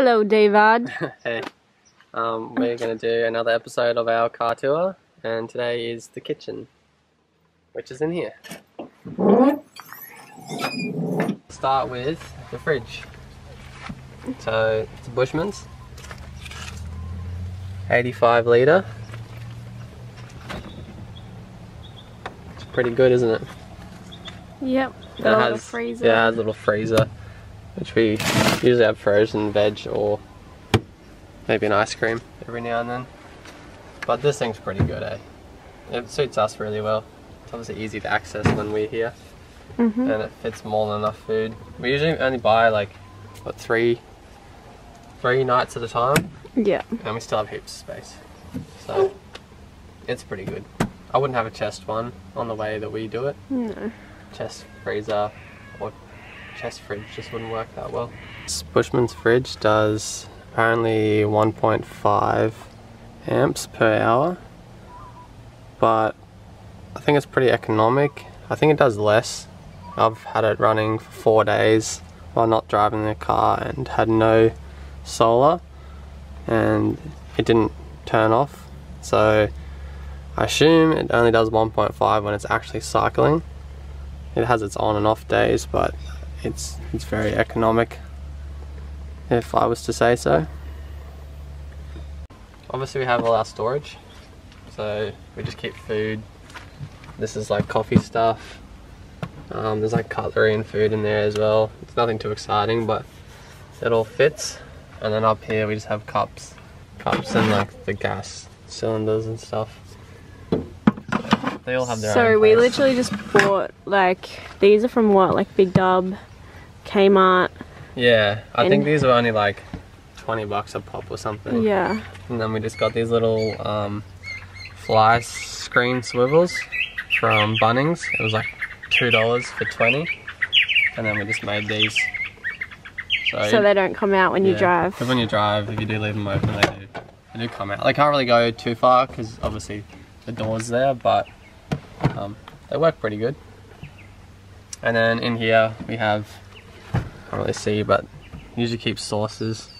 Hello, David. hey, um, we're going to do another episode of our car tour, and today is the kitchen, which is in here. Start with the fridge. So, it's a Bushman's, 85 litre. It's pretty good, isn't it? Yep. Got a it little has, freezer. Yeah, it has a little freezer, which we usually have frozen veg or maybe an ice cream every now and then. But this thing's pretty good, eh? It suits us really well. It's obviously easy to access when we're here, hmm and it fits more than enough food. We usually only buy like what three, three nights at a time, Yeah. and we still have heaps of space. So it's pretty good. I wouldn't have a chest one on the way that we do it No. chest freezer chest fridge just wouldn't work that well. This Bushman's fridge does apparently 1.5 amps per hour, but I think it's pretty economic. I think it does less. I've had it running for four days while not driving the car and had no solar and it didn't turn off. So I assume it only does 1.5 when it's actually cycling. It has its on and off days, but it's it's very economic if I was to say so. Obviously we have all our storage. So we just keep food. This is like coffee stuff. Um, there's like cutlery and food in there as well. It's nothing too exciting, but it all fits. And then up here we just have cups. Cups and like the gas cylinders and stuff. They all have their So we place. literally just bought like these are from what like Big Dub, Kmart. Yeah, I And- think these were only like 20 bucks a pop or something. Yeah. And then we just got these little um, fly screen swivels from Bunnings. It was like $2 for 20. And then we just made these. So, So they don't come out when you drive. Because when you drive, if you do leave them open, they do, they do come out. They can't really go too far because obviously the door's there, but um, they work pretty good. And then in here we have, I can't really see, but usually keep sauces.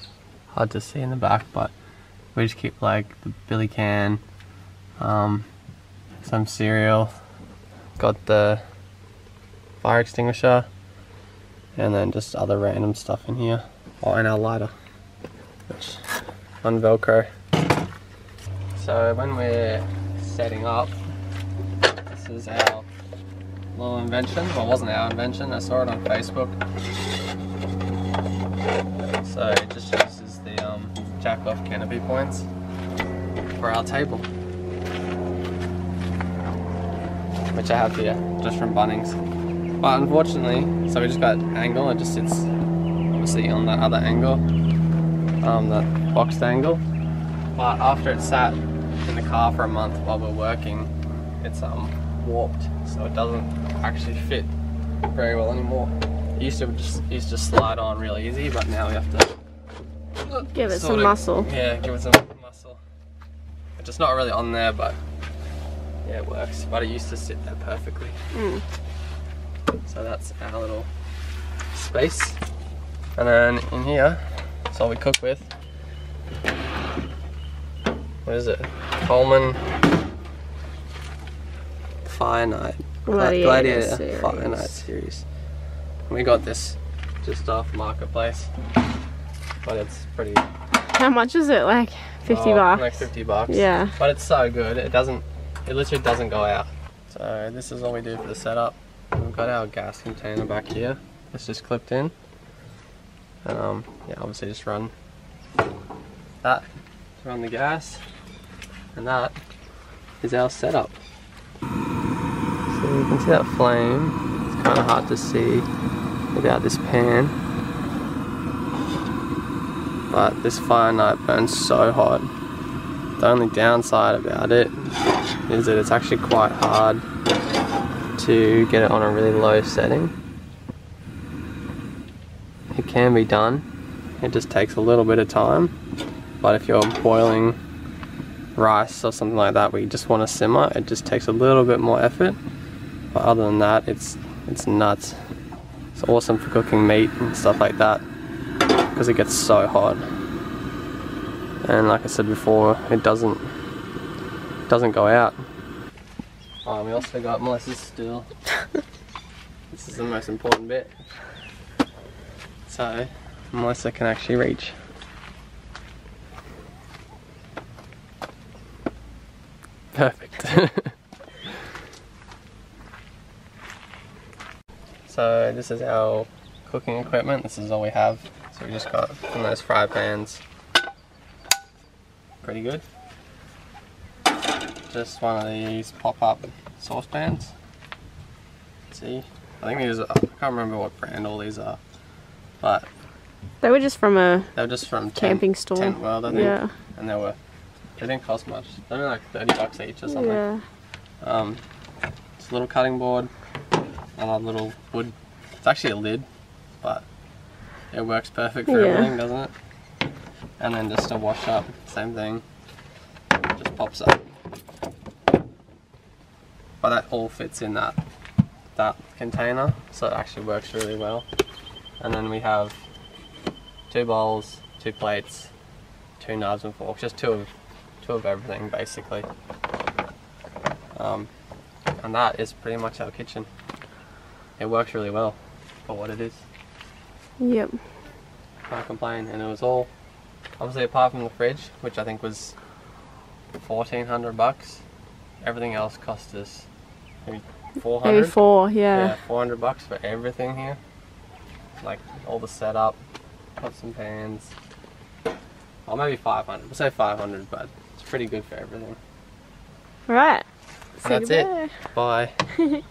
Hard to see in the back, but we just keep like the Billy can, um, some cereal, got the fire extinguisher, and then just other random stuff in here. Oh, and our lighter, which on Velcro. So when we're setting up, this is our little invention. Well, it wasn't our invention. I saw it on Facebook. So it just uses the um, jack off canopy points for our table, which I have here just from Bunnings. But unfortunately, so we just got angle. It just sits obviously on that other angle, um, that boxed angle. But after it sat in the car for a month while we're working, it's um warped, so it doesn't actually fit very well anymore. It used to just used to slide on real easy, but now we have to Give it some of- muscle. Yeah, give it some muscle. It's just not really on there, but yeah, it works. But it used to sit there perfectly. Mm. So that's our little space. And then in here, that's all we cook with. What is it? Coleman Fyreknight. Gladiator Gladiator Fire series. Night series. And we got this just off Marketplace. But it's pretty How much is it? Like 50 oh, bucks. Like 50 bucks. Yeah. But it's so good. It doesn't, it literally doesn't go out. So this is all we do for the setup. We've got our gas container back here. It's just clipped in. And um, yeah, obviously just run that to run the gas. And that is our setup. You can see that flame. It's kind of hard to see without this pan. But this Fyreknight burns so hot. The only downside about it is that it's actually quite hard to get it on a really low setting. It can be done, it just takes a little bit of time. But if you're boiling rice or something like that where you just want to simmer, it just takes a little bit more effort. But other than that, it's it's nuts. It's awesome for cooking meat and stuff like that. because it gets so hot. And like I said before, it doesn't doesn't go out. Um, we also got Melissa's stool. this is the most important bit. So Melissa can actually reach. Perfect. so this is our cooking equipment. This is all we have. So we just got one of those fry pans. Pretty good. Just one of these pop-up saucepans. See, I think these. Are, I can't remember what brand all these are, but They were just from a they were just from Tent- camping store. Tent World, I think. Yeah. And they were. They didn't cost much. They were like thirty bucks each or something. Yeah. Um, it's a little cutting board and a little wood. It's actually a lid, but it works perfect for Yeah. everything, doesn't it? And then just a wash up, same thing. Just pops up. But that all fits in that that container, so it actually works really well. And then we have two bowls, two plates, two knives and forks, just two of two of everything basically. Um, and that is pretty much our kitchen. It works really well for what it is. Yep. Can't complain. And it was all, obviously apart from the fridge, which I think was fourteen hundred bucks. Everything else cost us maybe four Maybe four. Yeah. Yeah, four hundred bucks for everything here. Like all the setup, pots and pans. Or maybe five hundred. We'll say five hundred, but it's pretty good for everything. Right. That's it. Bye.